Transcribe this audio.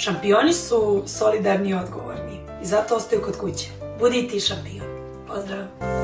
Šampioni su solidarni i odgovorni i zato ostaju kod kuće. Budi ti šampion. Pozdrav!